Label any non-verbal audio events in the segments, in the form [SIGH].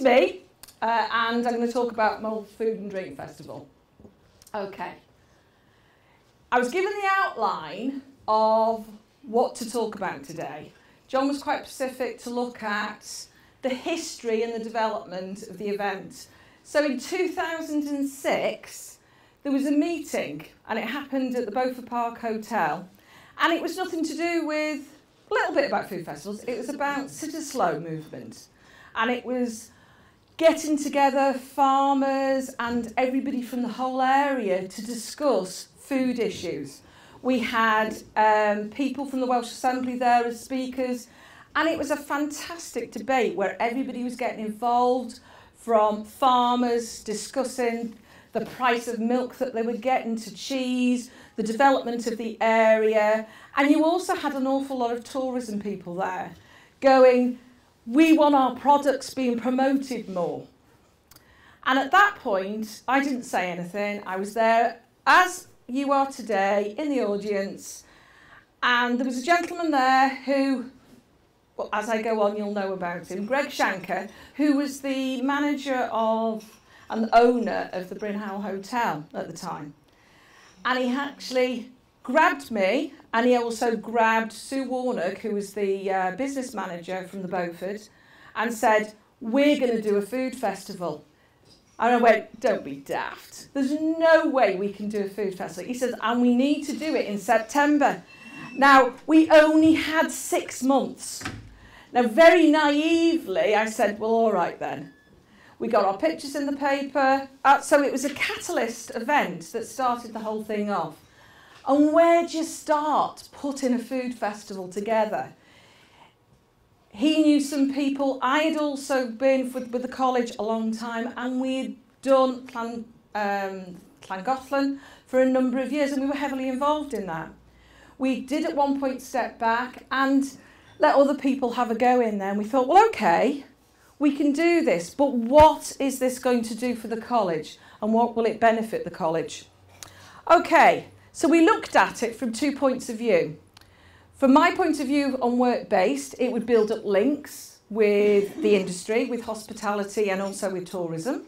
is me, uh, and I'm going to talk about Mold Food and Drink Festival. Okay. I was given the outline of what to talk about today. John was quite specific to look at the history and the development of the event. So in 2006, there was a meeting and it happened at the Beaufort Park Hotel. And it was nothing to do with a little bit about food festivals. It was about Cittaslow movement. And it was getting together farmers and everybody from the whole area to discuss food issues. We had um, people from the Welsh Assembly there as speakers, and it was a fantastic debate where everybody was getting involved from farmers discussing the price of milk that they were getting to cheese, the development of the area, and you also had an awful lot of tourism people there going, we want our products being promoted more. And at that point, I didn't say anything. I was there as you are today in the audience, and there was a gentleman there who, well, as I go on, you'll know about him, Greg Shanker, who was the manager of and owner of the Bryn Howel Hotel at the time. And he actually grabbed me and he also grabbed Sue Warnock, who was the uh, business manager from the Beaufort, and said, We're going to do a food festival. And I went, Don't be daft. There's no way we can do a food festival. He says, And we need to do it in September. Now, we only had six months. Now, very naively, I said, Well, all right then. We got our pictures in the paper. Uh, so it was a catalyst event that started the whole thing off. And where do you start putting a food festival together? He knew some people. I had also been with, with the college a long time, and we had done Clan, um, Llangollen for a number of years, and we were heavily involved in that. We did at one point step back and let other people have a go in there, and we thought, well, okay, we can do this, but what is this going to do for the college, and what will it benefit the college? Okay, so we looked at it from two points of view. From my point of view on work-based, it would build up links with the industry, with hospitality and also with tourism.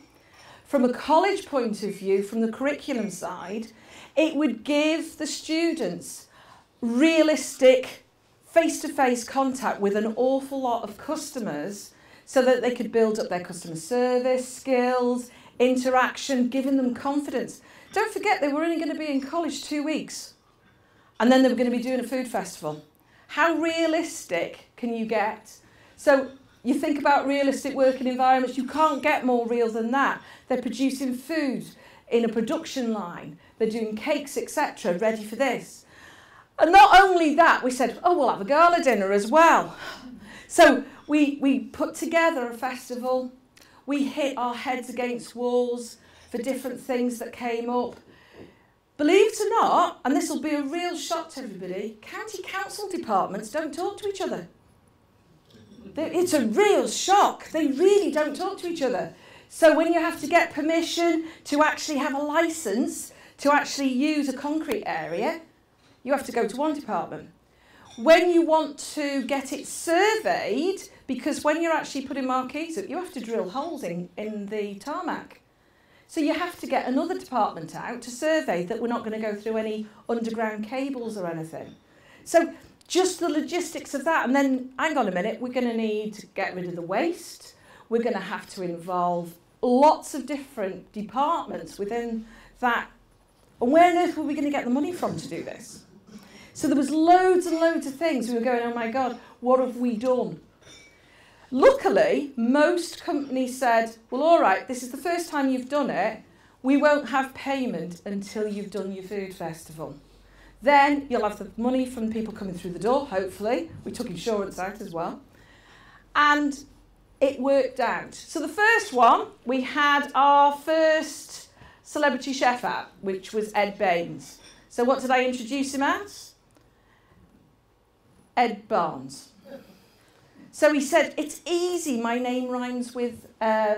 From a college point of view, from the curriculum side, it would give the students realistic face-to-face contact with an awful lot of customers so that they could build up their customer service skills, interaction, giving them confidence. Don't forget they were only going to be in college two weeks and then they were going to be doing a food festival. How realistic can you get? So you think about realistic working environments, you can't get more real than that. They're producing food in a production line, they're doing cakes, etc., ready for this. And not only that, we said, oh, we'll have a gala dinner as well. So we, we put together a festival, we hit our heads against walls for different things that came up. Believe it or not, and this will be a real shock to everybody, county council departments don't talk to each other. It's a real shock. They really don't talk to each other. So when you have to get permission to actually have a license to actually use a concrete area, you have to go to one department. When you want to get it surveyed, because when you're actually putting marquees up, you have to drill holes in, in the tarmac. So you have to get another department out to survey that we're not going to go through any underground cables or anything. So just the logistics of that. And then, hang on a minute, we're going to need to get rid of the waste. We're going to have to involve lots of different departments within that. And where on earth were we going to get the money from to do this? So there was loads and loads of things. We were going, oh my God, what have we done? Luckily, most companies said, well, all right, this is the first time you've done it. We won't have payment until you've done your food festival. Then you'll have the money from people coming through the door, hopefully. We took insurance out as well. And it worked out. So the first one, we had our first celebrity chef at, which was Ed Baines. So what did I introduce him as? Ed Barnes. So he said, it's easy, my name rhymes with uh,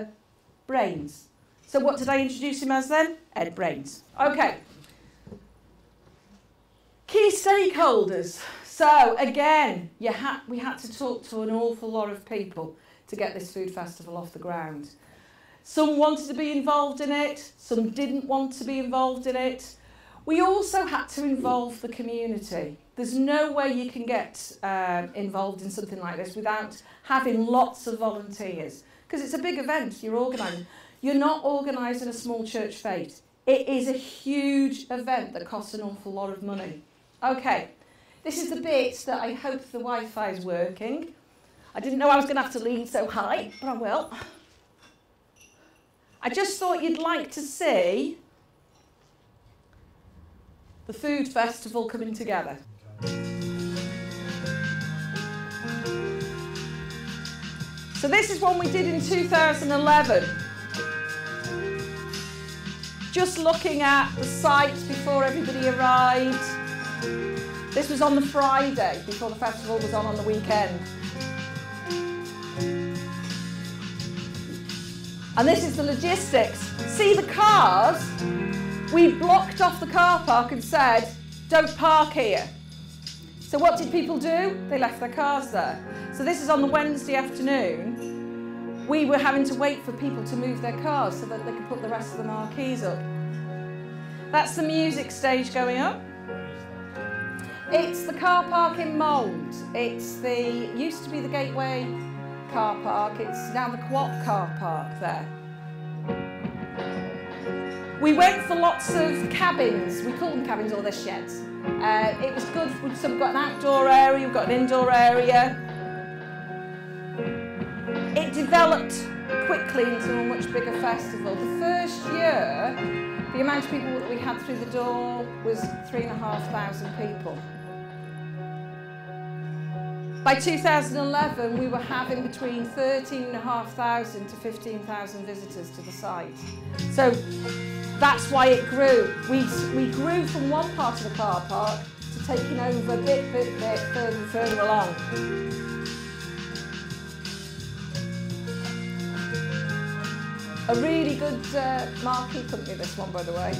brains. So what did I introduce him as then? Ed Brains. Okay. Key stakeholders. So again, you ha- we had to talk to an awful lot of people to get this food festival off the ground. Some wanted to be involved in it, some didn't want to be involved in it. We also had to involve the community. There's no way you can get um, involved in something like this without having lots of volunteers. Because it's a big event you're organising. You're not organising a small church fete. It is a huge event that costs an awful lot of money. Okay, this is the bit that I hope the Wi-Fi is working. I didn't know I was going to have to lean so high, but I will. I just thought you'd like to see the food festival coming together. So this is one we did in 2011. Just looking at the site before everybody arrived. This was on the Friday before the festival was on on the weekend. And this is the logistics. See the cars? We blocked off the car park and said, don't park here. So what did people do? They left their cars there. So this is on the Wednesday afternoon. We were having to wait for people to move their cars so that they could put the rest of the marquees up. That's the music stage going up. It's the car park in Mold. It's the used to be the Gateway car park. It's now the Co-op car park there. We went for lots of cabins. We call them cabins or they're sheds. Uh, it was good. We've got an outdoor area, we've got an indoor area. It developed quickly into a much bigger festival. The first year, the amount of people that we had through the door was three and a half thousand people. By 2011, we were having between 13,500 to 15,000 visitors to the site. So that's why it grew. We, we grew from one part of the car park to taking over bit, bit, bit, further and further along. A really good uh, marquee company, this one, by the way.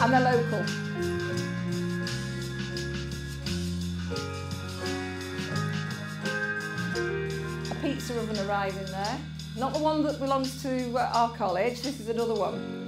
And they're local. Pizza oven arriving there. Not the one that belongs to uh, our college, this is another one.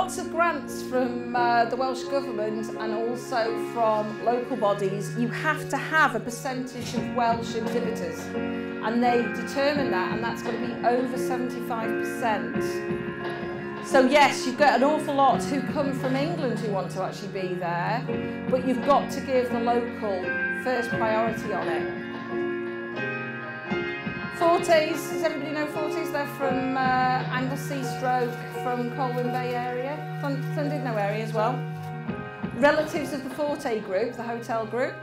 Lots of grants from uh, the Welsh Government and also from local bodies, you have to have a percentage of Welsh exhibitors. And they determine that, and that's going to be over 75%. So yes, you've got an awful lot who come from England who want to actually be there, but you've got to give the local first priority on it. Fortes, does everybody know Fortes? They're from uh, Anglesey Stroke, from Colwyn Bay area, Llandudno area as well. Relatives of the Forte group, the hotel group.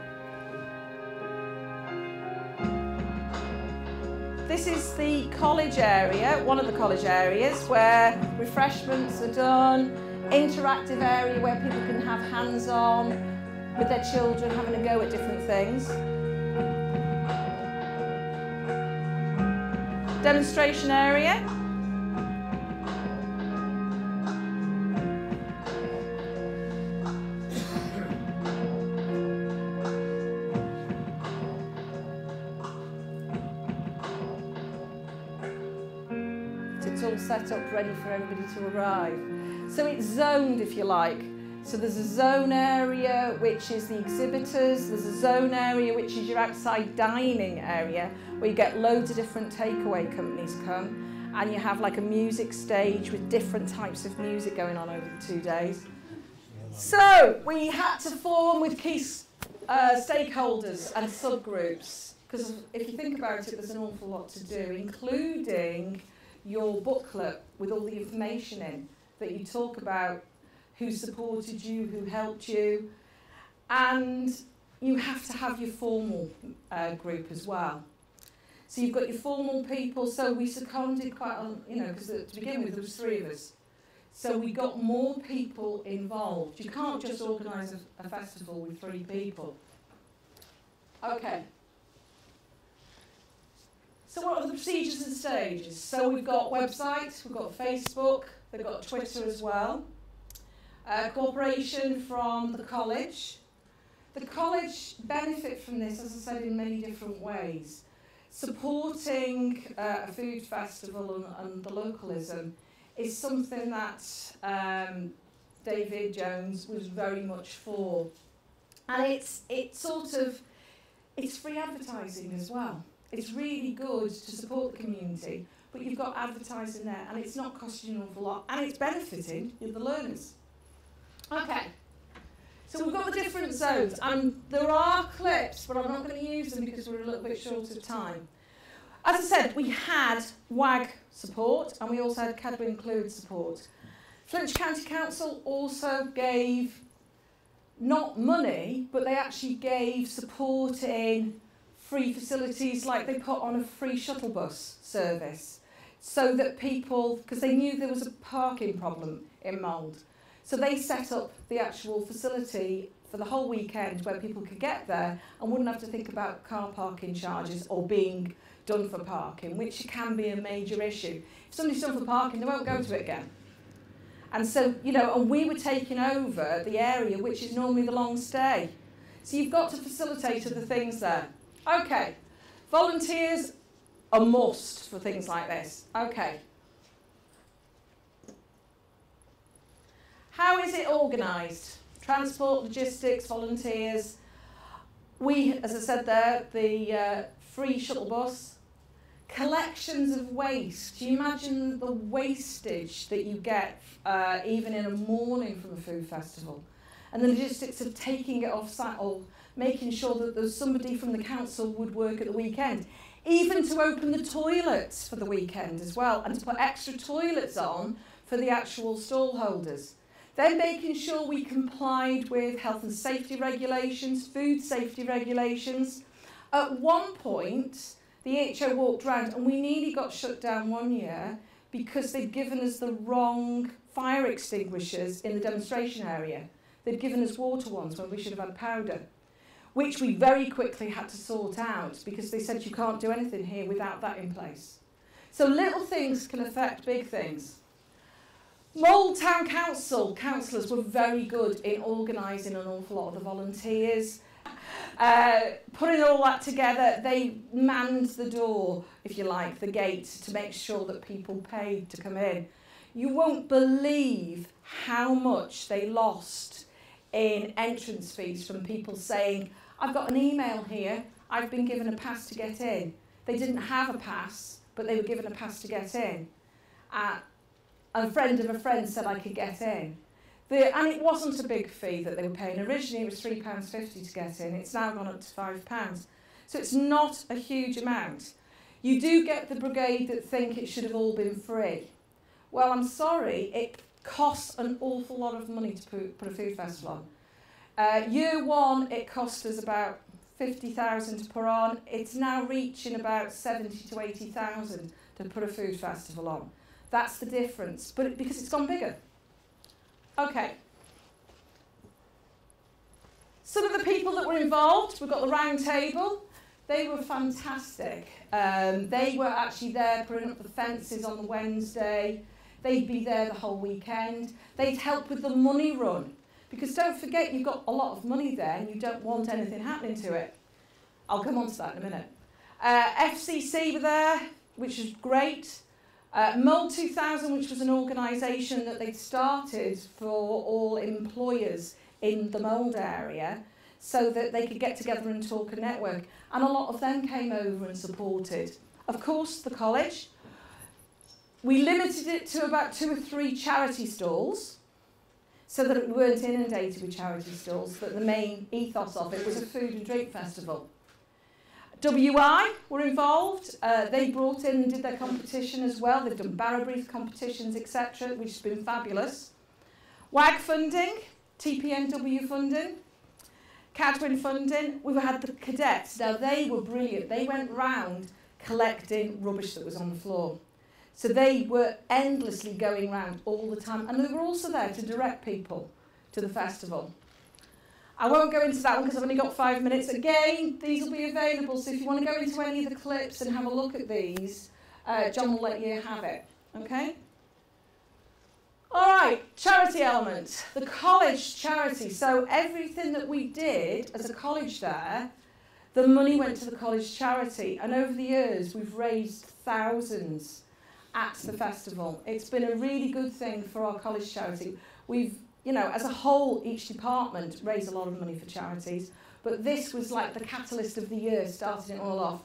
This is the college area, one of the college areas where refreshments are done, interactive area where people can have hands-on with their children having a go at different things. Demonstration area. It's all set up ready for everybody to arrive. So it's zoned if you like. So there's a zone area which is the exhibitors, there's a zone area which is your outside dining area where you get loads of different takeaway companies come and you have like a music stage with different types of music going on over the two days. So we had to form with key uh, stakeholders and subgroups because if you think about it there's an awful lot to do including your booklet with all the information in that you talk about who supported you, who helped you. And you have to have your formal uh, group as well. So you've got your formal people, so we seconded quite a, you know, because to begin with there was three of us. So we got more people involved. You can't just organise a, a festival with three people. Okay. So what are the procedures and stages? So we've got websites, we've got Facebook, they've got Twitter as well. Uh, cooperation from the college. The college benefit from this, as I said, in many different ways. Supporting uh, a food festival and, and the localism is something that um, David Jones was very much for. And it's, it's sort of, it's free advertising as well. It's really good to support the community, but you've got advertising there and it's not costing an awful lot and it's benefiting the learners. Okay. So we've got the different zones, and there are clips, but I'm not going to use them because we're a little bit short of time. As I said, we had WAG support, and we also had Cadwyn Clwyd support. Flintshire County Council also gave not money, but they actually gave support in free facilities, like they put on a free shuttle bus service, so that people, because they knew there was a parking problem in Mold, so they set up the actual facility for the whole weekend where people could get there and wouldn't have to think about car parking charges or being done for parking, which can be a major issue. If somebody's done for parking, they won't go to it again. And so, you know, and we were taking over the area which is normally the long stay. So you've got to facilitate other things there. Okay, volunteers a must for things like this. Okay, How is it organised? Transport, logistics, volunteers. We, as I said there, the uh, free shuttle bus. Collections of waste. Do you imagine the wastage that you get uh, even in a morning from a food festival? And the logistics of taking it off site or making sure that there's somebody from the council would work at the weekend. Even to open the toilets for the weekend as well and to put extra toilets on for the actual stall holders. Then making sure we complied with health and safety regulations, food safety regulations. At one point, the HO walked around and we nearly got shut down one year because they'd given us the wrong fire extinguishers in the demonstration area. They'd given us water ones when we should have had powder, which we very quickly had to sort out because they said you can't do anything here without that in place. So little things can affect big things. Mold Town Council councillors were very good in organising an awful lot of the volunteers. Uh, putting all that together, they manned the door, if you like, the gate, to make sure that people paid to come in. You won't believe how much they lost in entrance fees from people saying, I've got an email here, I've been given a pass to get in. They didn't have a pass, but they were given a pass to get in. Uh, a friend of a friend said I could get in. The, and it wasn't a big fee that they were paying. Originally, it was £3.50 to get in. It's now gone up to £5. So it's not a huge amount. You do get the brigade that think it should have all been free. Well, I'm sorry, it costs an awful lot of money to put, put a food festival on. Uh, year one, it cost us about 50,000 to put on. It's now reaching about 70 to 80,000 to put a food festival on. That's the difference, but because it's gone bigger. Okay. Some of the people that were involved, we've got the round table. They were fantastic. Um, they were actually there putting up the fences on the Wednesday. They'd be there the whole weekend. They'd help with the money run. Because don't forget, you've got a lot of money there and you don't want anything happening to it. I'll come on to that in a minute. Uh, FCC were there, which is great. Uh, Mold 2000, which was an organisation that they started for all employers in the Mold area, so that they could get together and talk and network. And a lot of them came over and supported. Of course, the college. We limited it to about two or three charity stalls so that it weren't inundated with charity stalls, but the main ethos of it was a food and drink festival. WI were involved. Uh, they brought in and did their competition as well. They've done bara brith competitions, etc., which has been fabulous. WAG funding, TPNW funding, Cadwyn funding. We've had the cadets. Now, they were brilliant. They went round collecting rubbish that was on the floor. So they were endlessly going round all the time. And they were also there to direct people to the festival. I won't go into that one because I've only got five minutes. Again, these will be available, so if you want to go into any of the clips and have a look at these, uh, John will let you have it. Okay? All right, charity element. The college charity. So everything that we did as a college there, the money went to the college charity. And over the years, we've raised thousands at the festival. It's been a really good thing for our college charity. We've you know, as a whole, each department raised a lot of money for charities, but this was like the catalyst of the year, starting it all off.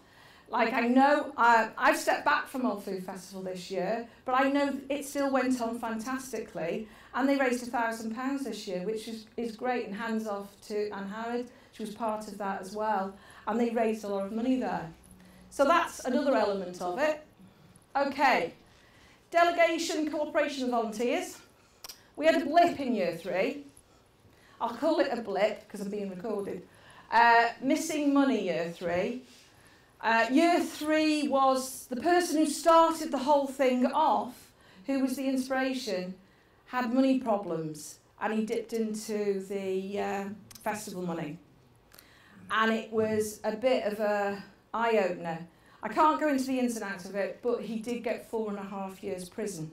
Like I know, uh, I've stepped back from Old Food Festival this year, but I know it still went on fantastically, and they raised a thousand pounds this year, which is, is great. And hands off to Anne Howard, she was part of that as well, and they raised a lot of money there. So that's another element of it. Okay, delegation, cooperation, volunteers. We had a blip in year three. I'll call it a blip because I'm being recorded. Uh, missing money year three. Uh, year three was the person who started the whole thing off, who was the inspiration, had money problems and he dipped into the uh, festival money. And it was a bit of a eye opener. I can't go into the ins and outs of it, but he did get four and a half years prison.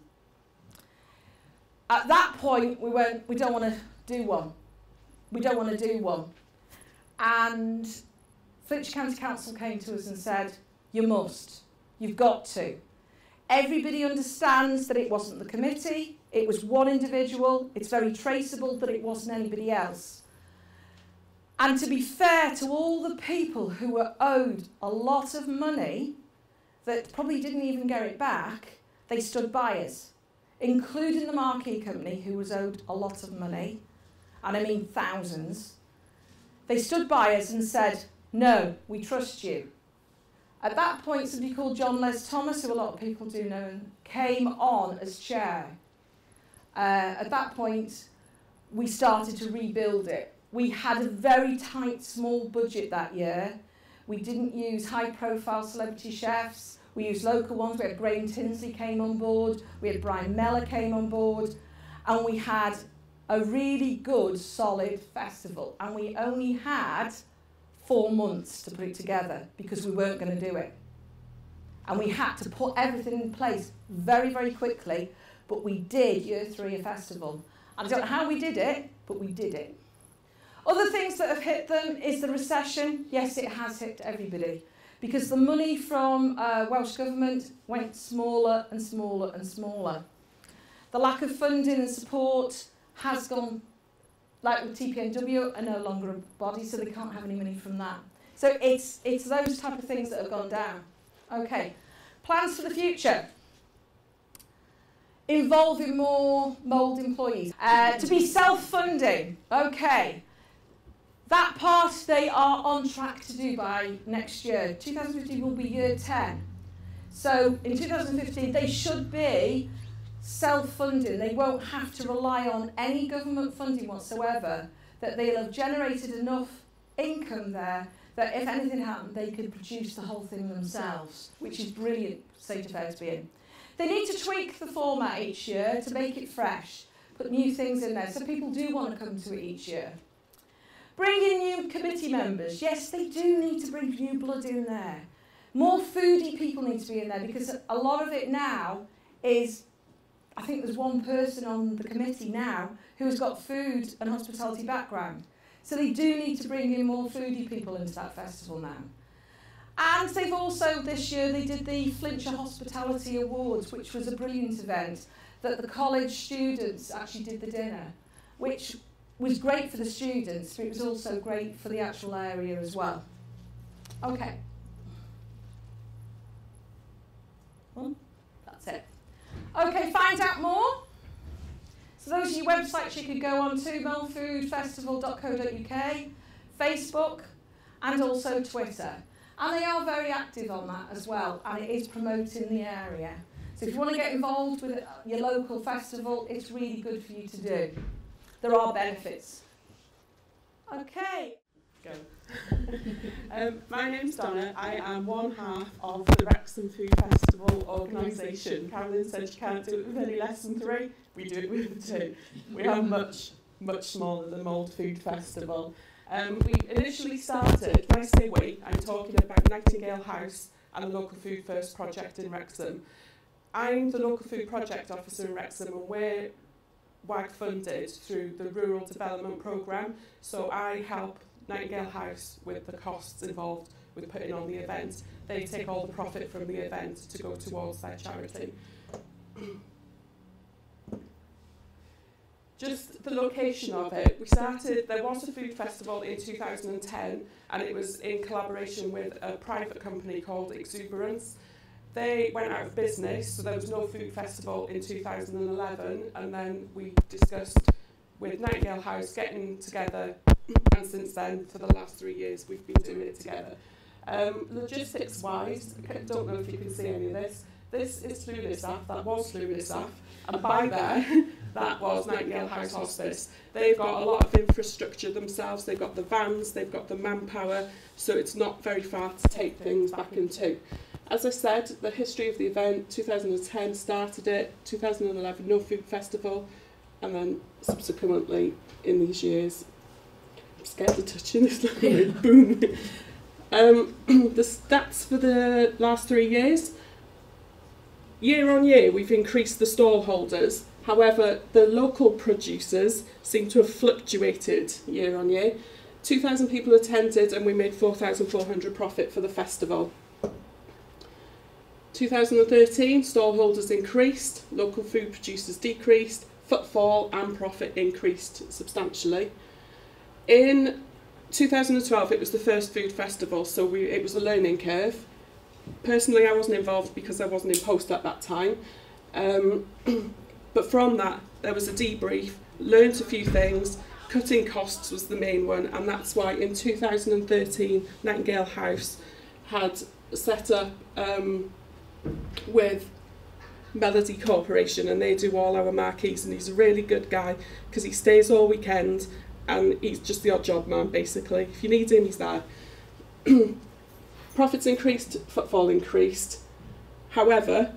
At that point, we went, we don't want to do one. We don't want to do one. And Flintshire County Council came to us and said, you must, you've got to. Everybody understands that it wasn't the committee, it was one individual, it's very traceable that it wasn't anybody else. And to be fair to all the people who were owed a lot of money that probably didn't even get it back, they stood by us including the marquee company, who was owed a lot of money, and I mean thousands, they stood by us and said, No, we trust you. At that point, somebody called John Les Thomas, who a lot of people do know, came on as chair. Uh, at that point, we started to rebuild it. We had a very tight, small budget that year. We didn't use high profile celebrity chefs. We used local ones. We had Graham Tinsley came on board. We had Brian Mellor came on board. And we had a really good, solid festival. And we only had four months to put it together because we weren't going to do it. And we had to put everything in place very, very quickly. But we did year three a festival. I don't know how we did it, but we did it. Other things that have hit them is the recession. Yes, it has hit everybody because the money from uh, Welsh Government went smaller and smaller and smaller. The lack of funding and support has gone, like with TPNW, are no longer a body, so they can't have any money from that. So it's, it's those type of things that have gone down. Okay, plans for the future. Involving more mold employees. Uh, to be self-funding. Okay, that part they are on track to do by next year. 2015 will be year 10. So in 2015 they should be self-funding. They won't have to rely on any government funding whatsoever, that they'll have generated enough income there that if anything happened they could produce the whole thing themselves, which is brilliant state affairs to be in. They need to tweak the format each year to make it fresh, put new things in there, so people do want to come to it each year. Bring in new committee members. Yes, they do need to bring new blood in there. More foodie people need to be in there because a lot of it now is, I think there's one person on the committee now who has got food and hospitality background. So they do need to bring in more foodie people into that festival now. And they've also, this year, they did the Flintshire Hospitality Awards, which was a brilliant event that the college students actually did the dinner, which was great for the students, but it was also great for the actual area as well. Okay. Well, that's it. Okay, find out more. So those are your websites you could go on to, moldfoodfestival.co.uk, Facebook, and also Twitter. And they are very active on that as well, and it is promoting the area. So if you want to get involved with your local festival, it's really good for you to do there are benefits. Okay. Go. [LAUGHS] um, my name's Donna. I am one half of the Wrexham Food Festival organisation. Carolyn said she can't do it with any less than three. We do it with two. We have much much smaller than Mold Food Festival. Um, we initially started, when I say we, I'm talking about Nightingale House and the Local Food First project in Wrexham. I'm the Local Food Project Officer in Wrexham and we're WAG funded through the Rural Development Programme. So I help Nightingale House with the costs involved with putting on the event. They take all the profit from the event to go towards their charity. [CLEARS THROAT] Just the location of it. We started, there was a food festival in 2010 and it was in collaboration with a private company called Exuberance. They went out of business, so there was no food festival in 2011 and then we discussed with Nightingale House getting together and since then, for the last three years, we've been doing it together. Um, logistics wise, I don't know if you can see any of this. This is Llwyn Isaf, that was Llwyn Isaf, and by there, [LAUGHS] that was Nightingale House Hospice. They've got a lot of infrastructure themselves, they've got the vans, they've got the manpower, so it's not very far to take things back into. As I said, the history of the event, 2010 started it, 2011 No Food Festival, and then subsequently in these years, I'm scared of touching this, [LAUGHS] boom. Um, [CLEARS THROAT] the stats for the last three years, year on year we've increased the stall holders. However, the local producers seem to have fluctuated year on year. 2,000 people attended and we made 4,400 profit for the festival. 2013, stall holders increased, local food producers decreased, footfall and profit increased substantially. In 2012, it was the first food festival, so we, it was a learning curve. Personally, I wasn't involved because I wasn't in post at that time. Um, [CLEARS THROAT] but from that, there was a debrief, learned a few things, cutting costs was the main one, and that's why in 2013, Nightingale House had set up um, with Melody Corporation, and they do all our marquees, and he's a really good guy because he stays all weekend and he's just the odd job man basically. If you need him, he's there. [CLEARS THROAT] Profits increased, footfall increased. However,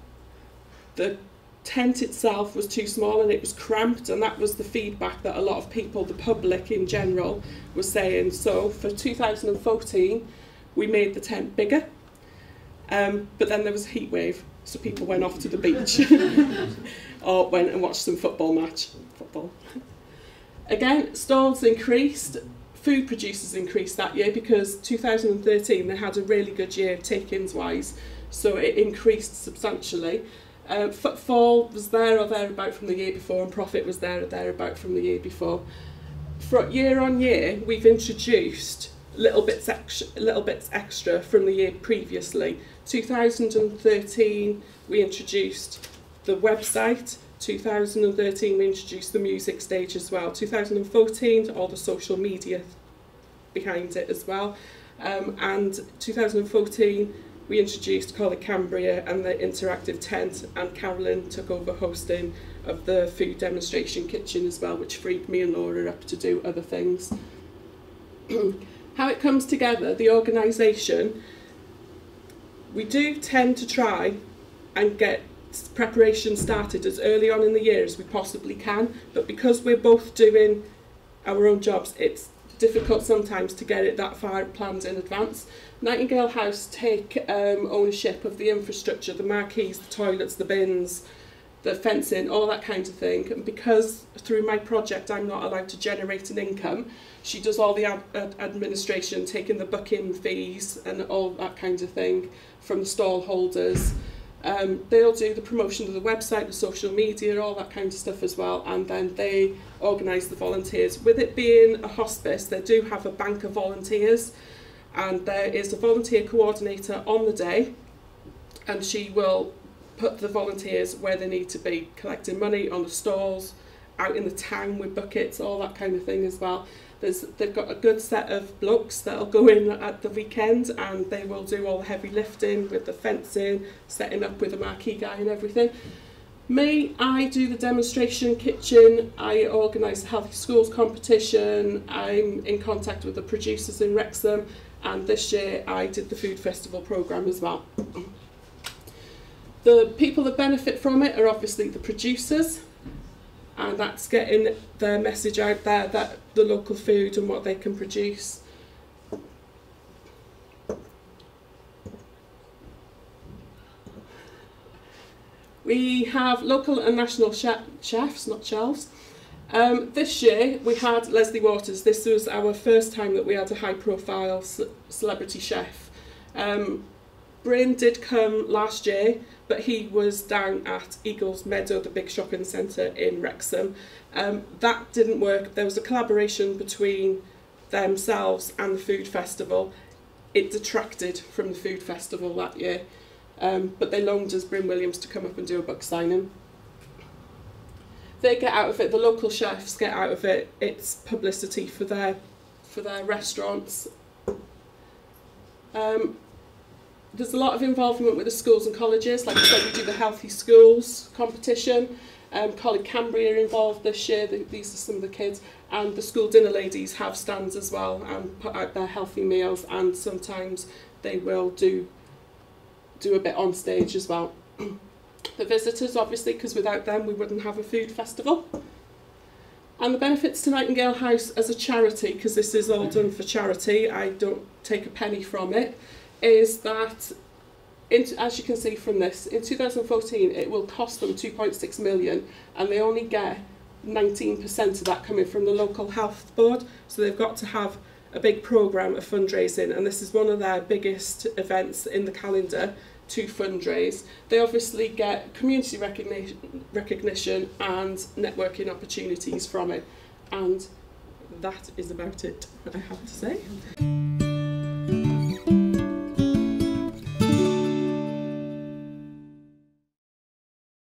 the tent itself was too small and it was cramped, and that was the feedback that a lot of people, the public in general, was saying. So for 2014, we made the tent bigger, um, but then there was a heat wave, so people went off to the beach [LAUGHS] or went and watched some football match. Football. [LAUGHS] Again, stalls increased, food producers increased that year because 2013 they had a really good year take-ins wise, so it increased substantially. Uh, footfall was there or thereabout from the year before, and profit was there or thereabout from the year before. For year on year, we've introduced little bits extra, little bits extra from the year previously. 2013 we introduced the website. 2013 we introduced the music stage as well. 2014 all the social media behind it as well. Um, and 2014 we introduced Colin Cambria and the interactive tent and Carolyn took over hosting of the food demonstration kitchen as well which freed me and Laura up to do other things. [CLEARS THROAT] How it comes together the organisation we do tend to try and get preparation started as early on in the year as we possibly can, but because we're both doing our own jobs, it's difficult sometimes to get it that far planned in advance. Nightingale House take um, ownership of the infrastructure, the marquees, the toilets, the bins, the fencing, all that kind of thing. And because through my project I'm not allowed to generate an income, she does all the ad ad administration, taking the booking fees and all that kind of thing from the stall holders. Um, they'll do the promotion of the website, the social media, all that kind of stuff as well, and then they organise the volunteers. With it being a hospice, they do have a bank of volunteers, and there is a volunteer coordinator on the day, and she will put the volunteers where they need to be, collecting money on the stalls, out in the town with buckets, all that kind of thing as well. There's, they've got a good set of blokes that'll go in at the weekend and they will do all the heavy lifting with the fencing, setting up with a marquee guy and everything. Me, I do the demonstration kitchen, I organise the Healthy Schools competition, I'm in contact with the producers in Wrexham, and this year I did the food festival programme as well. The people that benefit from it are obviously the producers, and that's getting their message out there that the local food and what they can produce. We have local and national chef, chefs, not shelves. Um, this year we had Lesley Waters. This was our first time that we had a high profile ce celebrity chef. Um, Bryn did come last year, but he was down at Eagles Meadow, the big shopping centre in Wrexham. Um, that didn't work. There was a collaboration between themselves and the food festival. It detracted from the food festival that year. Um, but they longed us Bryn Williams to come up and do a book signing. They get out of it, the local chefs get out of it, it's publicity for their, for their restaurants. Um, there's a lot of involvement with the schools and colleges. Like I said, we do the Healthy Schools competition. Um, Coleg Cambria are involved this year. The, these are some of the kids. And the school dinner ladies have stands as well and put out their healthy meals. And sometimes they will do do a bit on stage as well. [CLEARS THROAT] the visitors, obviously, because without them we wouldn't have a food festival. And the benefits to Nightingale House as a charity, because this is all done for charity, I don't take a penny from it, is that, in, as you can see from this, in 2014 it will cost them 2.6 million and they only get 19% of that coming from the local health board. So they've got to have a big programme of fundraising and this is one of their biggest events in the calendar to fundraise. They obviously get community recognition, recognition and networking opportunities from it and that is about it I have to say.